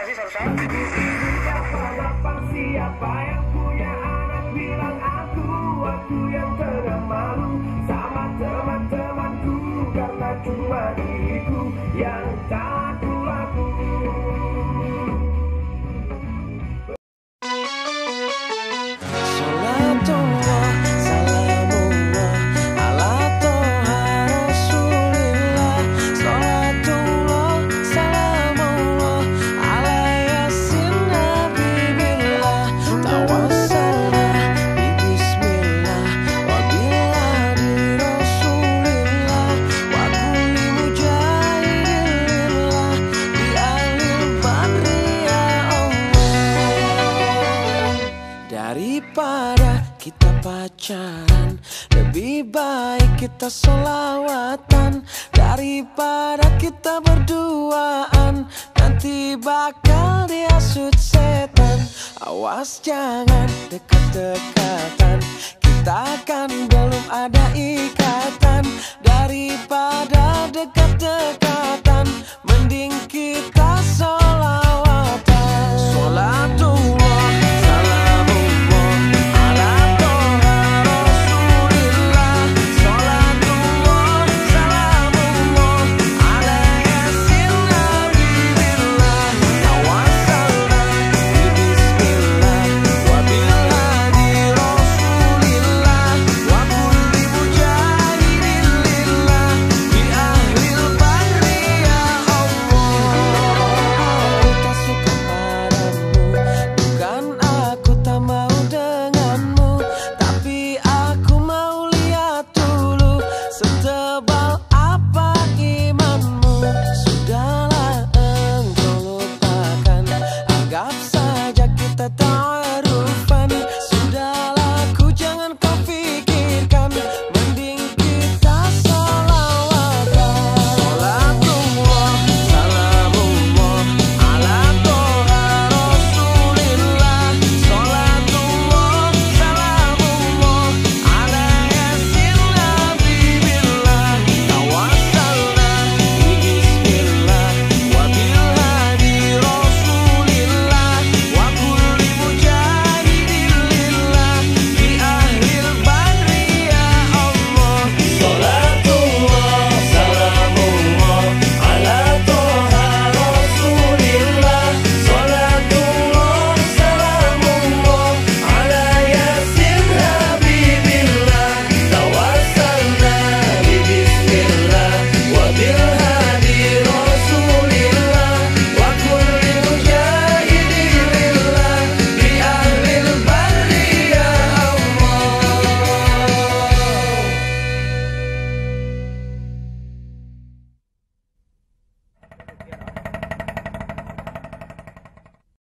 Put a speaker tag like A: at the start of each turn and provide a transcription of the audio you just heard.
A: Siapa yang punya anak bilang aku Aku yang tengah
B: pacaran. Lebih baik kita solawatan Daripada kita berduaan. Nanti bakal dihasut setan. Awas jangan dekat-dekatan. Kita kan belum ada ikatan. Daripada dekat-dekatan